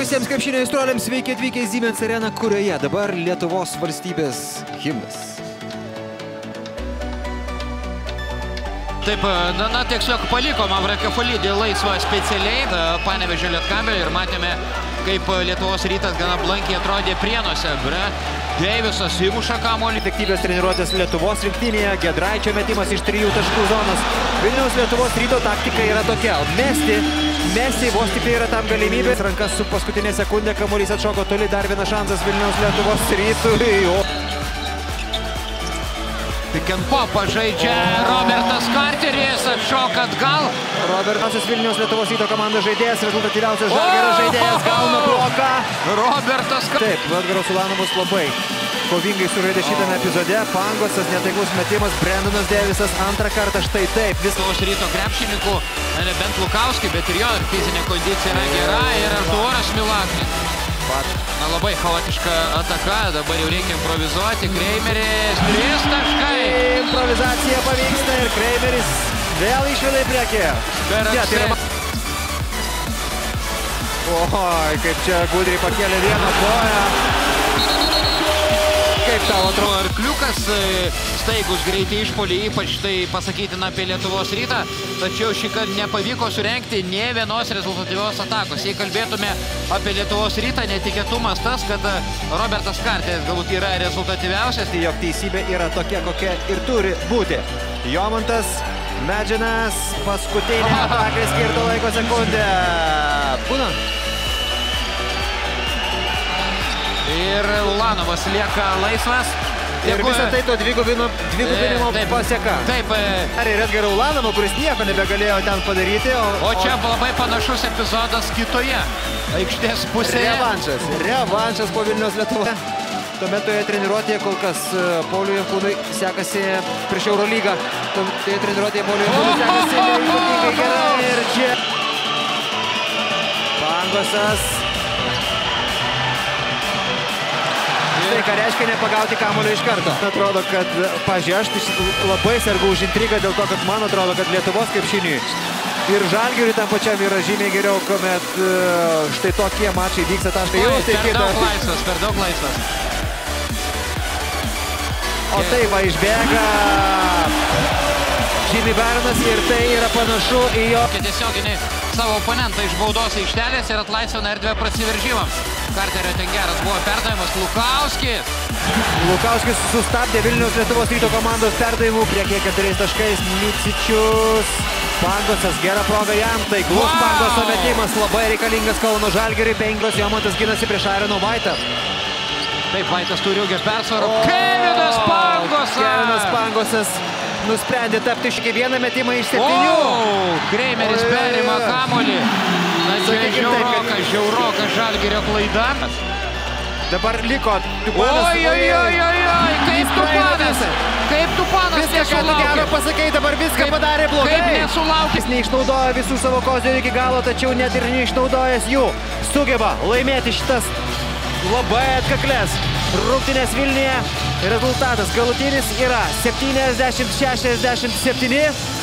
visiems krepšinio aistruoliams, sveiki atvykę į Siemens areną, kurioje dabar Lietuvos valstybės himnas. Taip, na, tiesiog palikom Avrakafalidį laisvą specialiai, panevežė Lietkabelį ir matėme, kaip Lietuvos rytas gana blankiai atrodė prienuose. Bre, Deivisas įmuša kamolį. Efektyvios treniruotės Lietuvos rinktinėje, Gedraičio metimas iš trijų taškų zonos. Vilniaus Lietuvos ryto taktika yra tokia - mesti, mesti, vos tik yra tam galimybės. Rankas su paskutinė sekundė, kamuolys atšoko toli, dar vienas šansas Vilniaus Lietuvos rytui. Pikenpo pažaidžia Robertas Karteris, atšoka atgal. Robertas Vilniaus Lietuvos ryto komandos žaidėjas, rezultatyviausias žalgerio žaidėjas, gauna bloką. Robertas Karteris. Taip, Edgaras Ulanovas labai kovingai sužaidė šitame epizode. Pangosas, netaiklus metimas, Brendonas Devisas antrą kartą štai taip. Vis Lietuvos ryto krepšininkų, nebent Lukauskį, bet ir jo fizinė kondicija yra gera ir Artuoras Milaknis. Na, labai chaotiška ataka, dabar jau reikia improvizuoti. Kreimeris, trys taškai. Improvizacija pavyksta ir Kreimeris vėl išveda į priekį. Per tai anksti. Oi, kaip čia gudriai pakėlė vieną koją. Kaip tau atrodo? Arkliukas e, staigus greitai išpolį, ypač tai pasakytina apie Lietuvos rytą, tačiau šį kartą nepavyko surenkti nie vienos rezultatyvios atakos. Jei kalbėtume apie Lietuvos rytą, netikėtumas tas, kad e, Robertas Kartės galbūt yra rezultatyviausias. Tai jog teisybė yra tokia, kokia ir turi būti. Jomantas Medžinas, paskutinė atakai skirto laiko sekundę. Būna. Ir Ulanovas lieka laisvas. Ir Dėkuoju. visą tai to dvigubino, dvigubinimo E, taip, paseka. Taip, e, Ar ir Edgarą Ulanovo, kuris nieko nebegalėjo ten padaryti, o, o čia labai panašus epizodas kitoje aikštės pusėje. revanšas. Revanšas po Vilnius Lietuvoje. Tuomet toje treniruotėje kol kas e, Pauliui Jankūnui sekasi prieš Eurolygą. Toje treniruotėje Pauliui Jankūnui sekasi neypatingai gerai. Ir čia Pangosas. Ką reiškia nepagauti kamulio iš karto. Atrodo, kad, pažiūrėjau, aš labai sergu už intrigą dėl to, kad man atrodo, kad Lietuvos krepšiniui ir Žalgiriui tam pačiam yra žymiai geriau, kuomet e, štai tokie mačai vyksta taškai. Jau tai per daug laisvas, per daug laisvas. O tai va išbėga Jimmy Bernas ir tai yra panašu į jo. Tiesioginį savo oponentą iš baudos aikštelės ir atlaisvina erdvę prasiveržimams. Karterio ten geras buvo perdavimas Lukauskis. Lukauskis sustabdė Vilniaus Lietuvos ryto komandos perdavimų priekė keturiais taškais. Micičius. Pangosas, gera proga jam. Taiklus Wow! Pangoso metimas, labai reikalingas Kauno Žalgiriui. Pengos Jomantas ginasi prieš Arono Vaitą. Taip, Vaitas turi ilgą persvarą. Kevinas Pangosas! Kevinas Pangosas nusprendė tapti iš vieną metimą iš septynių. O, Kreimeris Oi, oi, perima oi. kamolį. Na čia žiaurokas, žiaurokas Žalgirio klaida. Dabar liko Oi, Tupanas. oi, oi, oi, oi, kaip Jis tu praeina panas, visą. kaip tu panas Viską, ką tu gero nesulaukė. pasakei, dabar viską Kaip- padarė blogai. Kaip nesulaukė. Jis neišnaudoja visų savo kozirių iki galo, tačiau net ir neišnaudojęs jų sugeba laimėti šitas labai atkaklės rungtynės Vilniuje. Rezultatas galutinis yra 70-67.